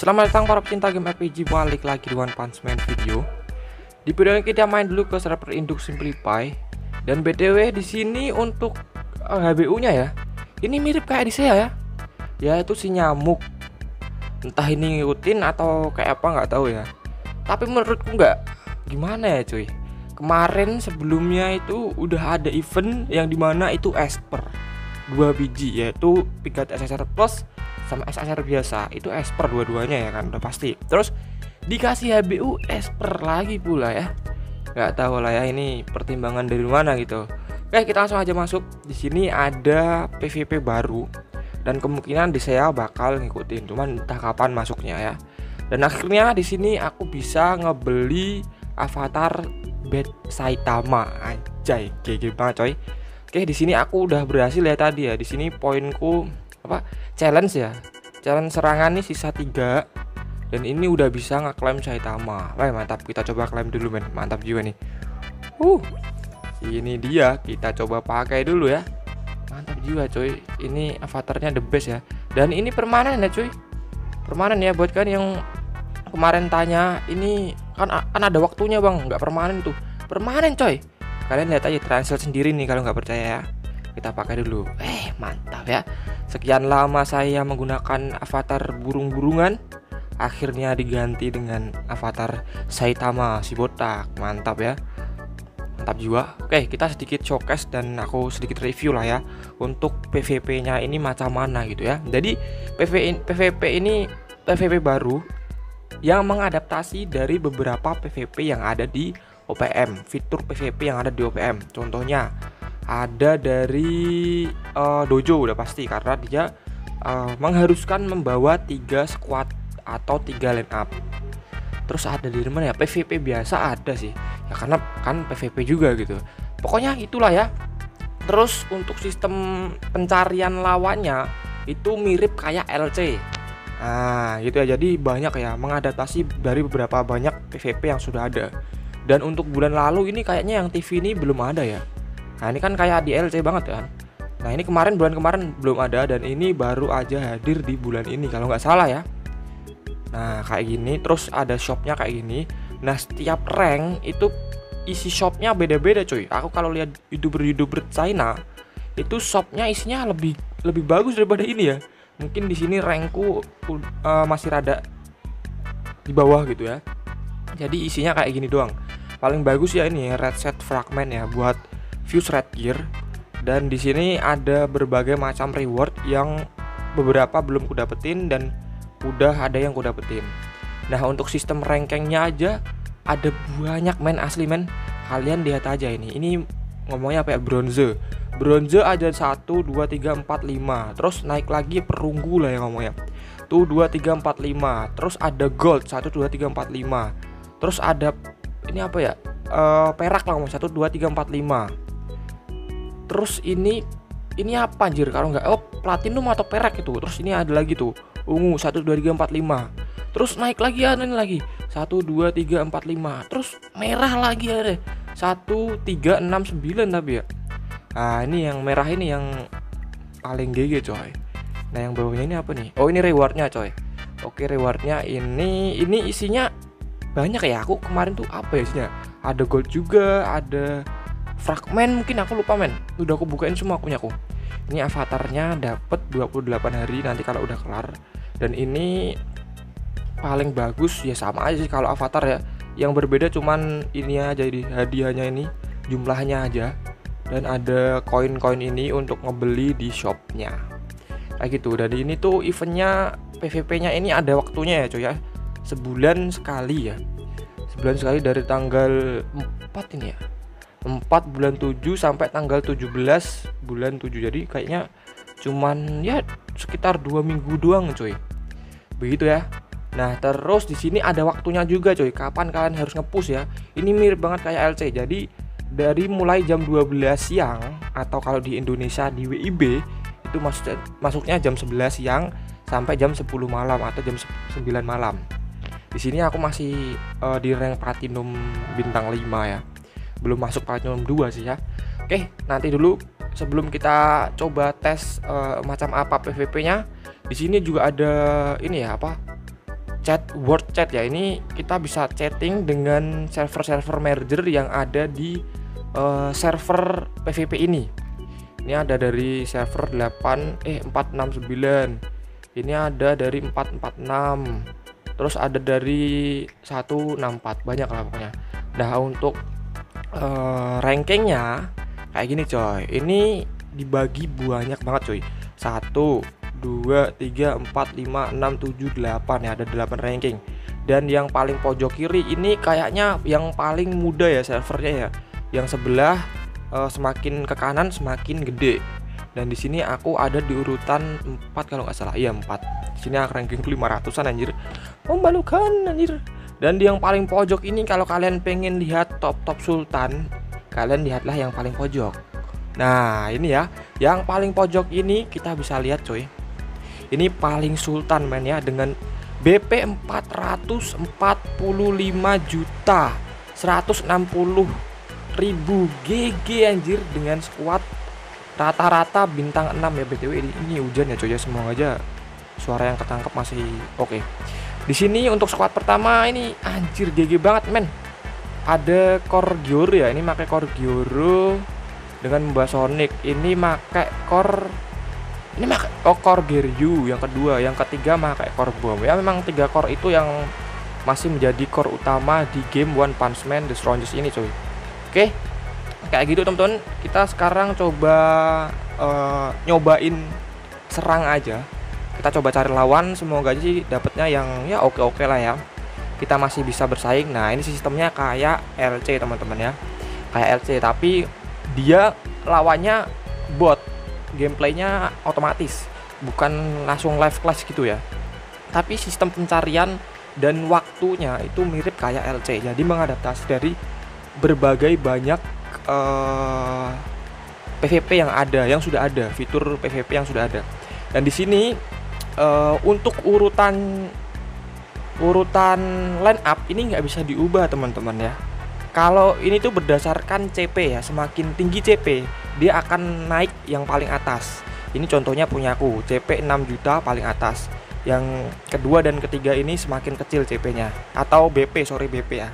Selamat datang para pecinta game RPG balik lagi di One Punch Man video. Di video ini kita main dulu ke server induk Simplify dan btw di sini untuk uh, eh, HBU-nya ya. Ini mirip kayak di saya ya. Yaitu si nyamuk. Entah ini ngikutin atau kayak apa nggak tahu ya. Tapi menurutku nggak gimana ya cuy. Kemarin sebelumnya itu udah ada event yang di mana itu Esper dua biji yaitu Pigat SSR Plus sama SSR biasa itu Esper dua-duanya ya kan udah pasti. Terus dikasih HBU Esper lagi pula ya. Nggak tahu lah ya ini pertimbangan dari mana gitu. Oke kita langsung aja masuk. Di sini ada PVP baru dan kemungkinan di saya bakal ngikutin cuman entah kapan masuknya ya. Dan akhirnya di sini aku bisa ngebeli avatar Bed Saitama. Anjay GG banget coy. Oke, di sini aku udah berhasil ya tadi ya. Di sini poinku apa? Challenge ya. Challenge serangan nih sisa 3 dan ini udah bisa ngeklaim Saitama. Wah, mantap. Kita coba klaim dulu, men. Mantap juga nih. Uh. Ini dia. Kita coba pakai dulu ya. Mantap juga, coy. Ini avatarnya the best ya. Dan ini permanen ya, coy. Permanen ya buat kan yang kemarin tanya, ini kan kan ada waktunya, Bang. nggak permanen tuh. Permanen, coy kalian lihat aja translate sendiri nih kalau nggak percaya ya kita pakai dulu eh mantap ya sekian lama saya menggunakan avatar burung-burungan akhirnya diganti dengan avatar Saitama si botak. Mantap ya. Mantap juga oke kita sedikit showcase dan aku sedikit review lah ya untuk PVP nya ini macam mana gitu ya. Jadi PVP ini PVP baru yang mengadaptasi dari beberapa PVP yang ada di OPM, fitur PVP yang ada di OPM. Contohnya ada dari uh, Dojo udah pasti karena dia uh, mengharuskan membawa tiga squad atau tiga line up. Terus ada di mana ya PVP biasa ada sih ya karena kan PVP juga gitu. Pokoknya itulah ya. Terus untuk sistem pencarian lawannya itu mirip kayak LC. Nah, gitu ya. Jadi banyak ya mengadaptasi dari beberapa banyak PVP yang sudah ada. Dan untuk bulan lalu ini kayaknya yang TV ini belum ada ya. Nah ini kan kayak DLC banget kan. Nah ini kemarin bulan kemarin belum ada dan ini baru aja hadir di bulan ini kalau nggak salah ya. Nah kayak gini terus ada shopnya kayak gini. Nah setiap rank itu isi shopnya beda-beda cuy. Aku kalau lihat youtuber-youtuber China itu shopnya isinya lebih lebih bagus daripada ini ya. Mungkin di sini rankku uh, masih rada di bawah gitu ya. Jadi isinya kayak gini doang paling bagus ya ini red set fragment ya buat fuse red gear. Dan di sini ada berbagai macam reward yang beberapa belum ku dapetin dan udah ada yang ku dapetin nah untuk sistem rankingnya aja ada banyak main asli men. Kalian lihat aja ini. Ini ngomongnya apa ya? Bronze. Bronze aja 1 2 3 4 5 terus naik lagi perunggu lah yang ngomongnya. Tuh 2 3 4 5 terus ada gold 1 2 3 4 5 terus ada ini apa ya? Uh, perak lah ngomong. Satu dua tiga empat lima terus ini ini apa anjir? Kalau nggak oh platinum atau perak itu terus ini ada lagi tuh. Ungu satu dua tiga empat lima. Terus naik lagi ada ini lagi. Satu dua tiga empat lima. Terus merah lagi ada satu tiga enam sembilan tapi ya. Nah ini yang merah ini yang paling GG coy. Nah yang bawahnya ini apa nih? Oh ini rewardnya coy. Oke rewardnya ini ini isinya banyak ya. Aku kemarin tuh apa ya isinya? Ada gold juga ada fragment mungkin aku lupa men. Udah aku bukain semua akunnya aku. Ini avatarnya dapat 28 hari nanti kalau udah kelar. Dan ini paling bagus ya sama aja sih kalau avatar ya. Yang berbeda cuman ini aja jadi hadiahnya ini jumlahnya aja. Dan ada koin-koin ini untuk ngebeli di shopnya. Kayak gitu. Dan ini tuh eventnya PVP nya ini ada waktunya ya coy ya. Sebulan sekali ya. Sebulan sekali dari tanggal 4 ini ya 4 bulan 7 sampai tanggal 17 bulan 7 jadi kayaknya cuman ya sekitar dua minggu doang cuy. Begitu ya. Nah terus di sini ada waktunya juga cuy. Kapan kalian harus ngepush ya? Ini mirip banget kayak LC jadi dari mulai jam 12 siang atau kalau di Indonesia di WIB itu masuk masuknya jam 11 siang sampai jam 10 malam atau jam 9 malam. Di sini aku masih uh, di rank platinum bintang 5 ya belum masuk platinum 2 sih ya. Oke nanti dulu sebelum kita coba tes uh, macam apa PVP nya di sini juga ada ini ya apa? Chat word chat ya. Ini kita bisa chatting dengan server-server merger yang ada di uh, server PVP ini. Ini ada dari server 8 eh 469 ini ada dari 446 terus ada dari 164 banyak lah pokoknya. Nah untuk uh, rankingnya kayak gini coy. Ini dibagi banyak banget coy. Satu 2, 3, 4, 5, 6, 7, 8 ya ada 8 ranking. Dan yang paling pojok kiri ini kayaknya yang paling muda ya servernya ya. Yang sebelah uh, semakin ke kanan semakin gede. Dan di sini aku ada di urutan 4 kalau nggak salah. Iya 4 di sini aku ranking 500an anjir. Memalukan anjir dan di yang paling pojok ini kalau kalian pengen lihat top top sultan kalian lihatlah yang paling pojok. Nah ini ya. Yang paling pojok ini kita bisa lihat coy. Ini paling sultan men ya dengan BP 445 juta 160 ribu GG anjir dengan squad rata-rata bintang 6 ya BTW ini, ini hujan ya coy ya. Semoga aja suara yang ketangkep masih oke. okay. Di sini untuk squad pertama ini anjir GG banget men. Ada core Gioro ya ini pakai core Gioro dengan Mbak Sonic. Ini pakai core ini pakai oh, core yang kedua. Yang ketiga pakai core bomb ya memang tiga core itu yang masih menjadi core utama di game One Punch Man The Strongest ini coy oke kayak gitu teman-teman. Kita sekarang coba uh, nyobain serang aja kita coba cari lawan semoga aja sih dapetnya yang ya oke-oke lah ya. Kita masih bisa bersaing. Nah ini sistemnya kayak LC teman-teman ya. Kayak LC tapi dia lawannya bot. Gameplaynya otomatis bukan langsung live class gitu ya. Tapi sistem pencarian dan waktunya itu mirip kayak LC jadi mengadaptasi dari berbagai banyak uh, eh, PVP yang ada yang sudah ada fitur PVP yang sudah ada. Dan di sini uh, untuk urutan urutan line up ini nggak bisa diubah teman-teman ya. Kalau ini tuh berdasarkan CP ya semakin tinggi CP dia akan naik yang paling atas. Ini contohnya punya aku CP 6 juta paling atas. Yang kedua dan ketiga ini semakin kecil CP nya atau BP sorry BP ya.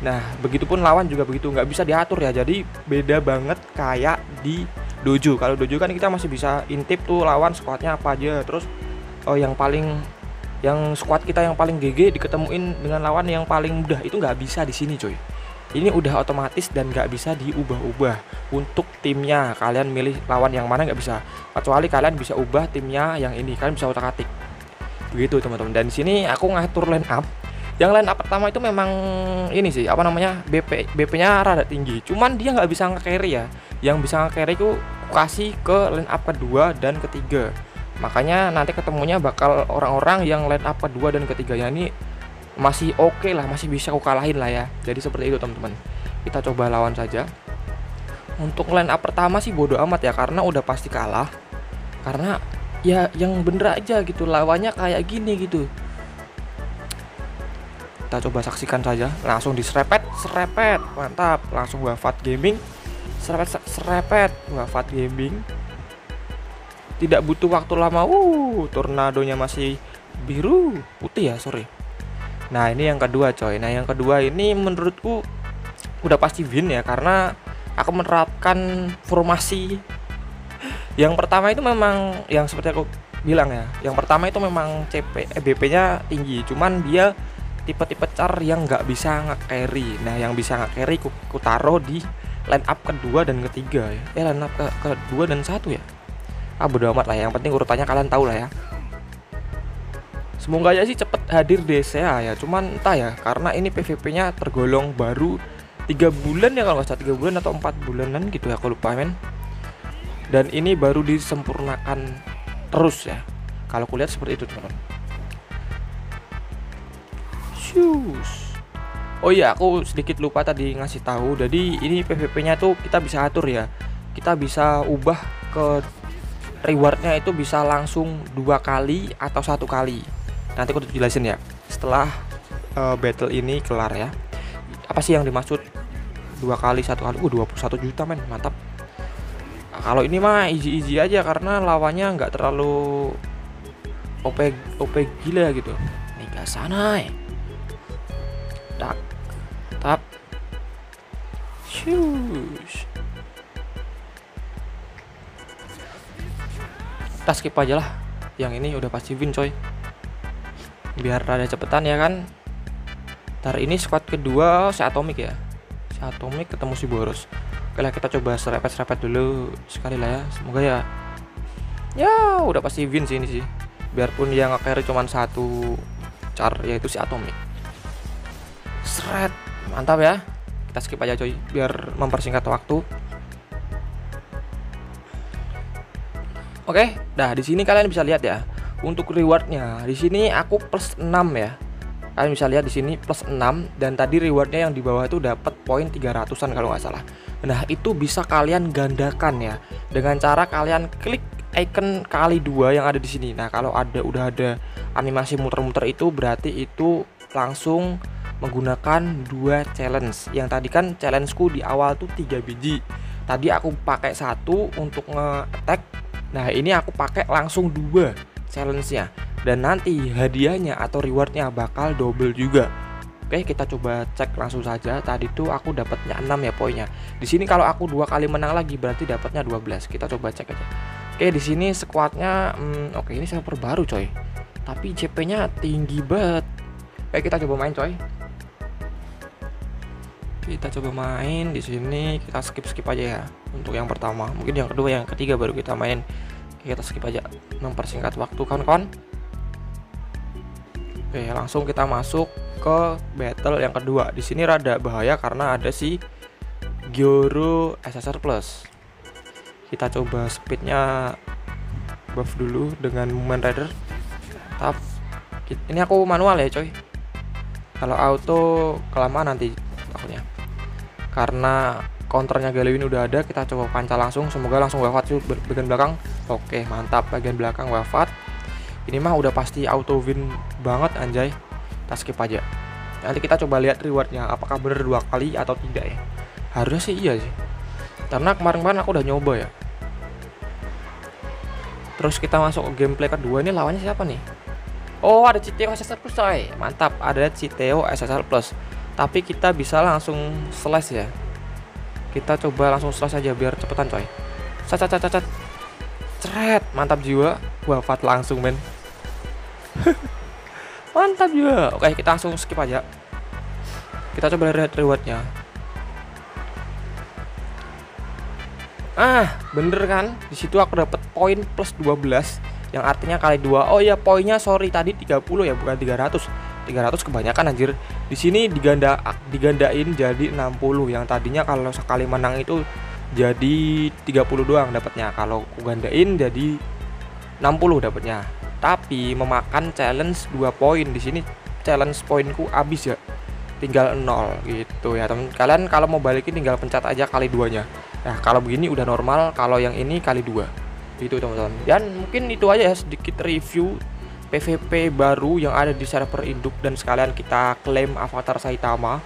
Nah begitupun lawan juga begitu nggak bisa diatur ya. Jadi beda banget kayak di dojo. Kalau dojo kan kita masih bisa intip tuh lawan squadnya apa aja. Terus oh yang paling yang squad kita yang paling GG diketemuin dengan lawan yang paling mudah itu nggak bisa di sini coy ini udah otomatis dan nggak bisa diubah-ubah untuk timnya. Kalian milih lawan yang mana nggak bisa. Kecuali kalian bisa ubah timnya yang ini. Kalian bisa otak atik. Begitu teman-teman. Dan di sini aku ngatur line up. Yang line up pertama itu memang ini sih apa namanya BP BP nya rada tinggi. Cuman dia nggak bisa nge-carry ya. Yang bisa nge-carry itu kasih ke line up kedua dan ketiga makanya nanti ketemunya bakal orang-orang yang line up kedua dan ketiga ya ini masih oke okay lah masih bisa aku kalahin lah ya. Jadi seperti itu teman-teman. Kita coba lawan saja. Untuk line up pertama sih bodoh amat ya karena udah pasti kalah. Karena ya yang bener aja gitu lawannya kayak gini gitu. Kita coba saksikan saja. Langsung diserepet serepet. Mantap langsung wafat gaming. Serepet serepet wafat gaming tidak butuh waktu lama. Uh tornadonya masih biru putih ya sorry. Nah ini yang kedua coy. Nah yang kedua ini menurutku udah pasti win ya Karena aku menerapkan formasi. Yang pertama itu memang yang seperti aku bilang ya Yang pertama itu memang CP eh, BP nya tinggi Cuman dia tipe-tipe car yang nggak bisa nge-carry. Nah yang bisa nge-carry ku, ku taruh di line up kedua dan ketiga ya. Eh line up ke kedua dan satu ya Ah bodo amat lah yang penting urutannya kalian tahu lah ya Semoga aja sih cepet hadir DCA ya. Cuman entah ya, karena ini PVP-nya tergolong baru tiga bulan ya kalau nggak salah tiga bulan atau empat bulanan gitu ya aku lupa men. Dan ini baru disempurnakan terus ya. Kalau kulihat seperti itu teman. Shoes. Oh iya, aku sedikit lupa tadi ngasih tahu. Jadi ini PVP-nya tuh kita bisa atur ya. Kita bisa ubah ke rewardnya itu bisa langsung dua kali atau satu kali. Nanti aku jelasin ya. Setelah uh, battle ini kelar ya. Apa sih yang dimaksud? Dua kali satu kali. Uh 21 juta men. Mantap. Kalau ini mah easy easy aja karena lawannya nggak terlalu OP OP gila gitu. Nih gas sana tak tap. Shush kita skip aja lah. Yang ini udah pasti win coy. Biar rada cepetan ya kan? Ntar ini squad kedua si Atomic ya. Si Atomic ketemu si Boros. Oke lah kita coba serepet-serepet dulu sekali lah ya. Semoga ya ya udah pasti win sih ini sih. Biarpun yang nge-carry cuma satu char yaitu si Atomic. Seret mantap ya. Kita skip aja coy biar mempersingkat waktu Oke, nah di sini kalian bisa lihat ya. Untuk rewardnya, di sini aku plus 6 ya. Kalian bisa lihat di sini plus 6 dan tadi rewardnya yang di bawah itu dapat poin 300-an kalau nggak salah. Nah, itu bisa kalian gandakan ya dengan cara kalian klik icon kali dua yang ada di sini. Nah, kalau ada udah ada animasi muter-muter itu berarti itu langsung menggunakan dua challenge. Yang tadi kan challengeku di awal tuh tiga biji. Tadi aku pakai satu untuk nge-attack Nah ini aku pakai langsung dua challenge-nya dan nanti hadiahnya atau rewardnya bakal double juga. Oke kita coba cek langsung saja. Tadi tuh aku dapatnya 6 ya poinnya. Di sini kalau aku dua kali menang lagi berarti dapatnya 12. Kita coba cek aja. Oke di sini squadnya, hmm, oke ini server baru coy. Tapi CP-nya tinggi banget. Oke kita coba main coy kita coba main di sini kita skip skip aja ya untuk yang pertama. Mungkin yang kedua yang ketiga baru kita main. Kita skip aja mempersingkat waktu kawan-kawan. Oke langsung kita masuk ke battle yang kedua. Di sini rada bahaya karena ada si Gyoro SSR Plus. Kita coba speednya buff dulu dengan movement rider. Tap. Ini aku manual ya coy. Kalau auto kelamaan nanti karena counternya Galewin udah ada kita coba pancal langsung. Semoga langsung wafat sih bagian belakang. Oke mantap. Bagian belakang wafat. Ini mah udah pasti auto win banget anjay. Kita skip aja. Nanti kita coba lihat rewardnya. Apakah bener dua kali atau tidak ya? Harusnya sih iya sih. Karena kemarin-kemarin aku udah nyoba ya. Terus kita masuk ke gameplay kedua. Ini lawannya siapa nih? Oh ada Citeo SSR Plus coy. Mantap. Ada Citeo SSR Plus tapi kita bisa langsung slash ya. Kita coba langsung slash aja biar cepetan coy. Cat cat cat cat ceret mantap jiwa. Wafat langsung men. Mantap juga oke kita langsung skip aja. Kita coba lihat rewardnya. Ah bener kan? Di situ aku dapat poin plus 12 yang artinya kali dua. Oh ya poinnya sorry tadi 30 ya bukan 300 300 kebanyakan anjir. Di sini diganda digandain jadi 60 yang tadinya kalau sekali menang itu jadi 30 doang dapatnya. Kalau aku gandain jadi 60 dapatnya. Tapi memakan challenge 2 poin di sini challenge poinku habis ya. Tinggal 0 gitu ya teman. Kalian kalau mau balikin tinggal pencet aja kali duanya. Nah, kalau begini udah normal, kalau yang ini kali dua. Itu teman-teman. Dan mungkin itu aja ya sedikit review PVP baru yang ada di server induk dan sekalian kita klaim avatar Saitama.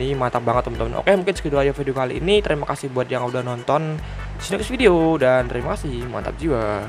Ini mantap banget teman-teman. Oke mungkin segitu aja video kali ini. Terima kasih buat yang udah nonton. See video dan terima kasih. Mantap jiwa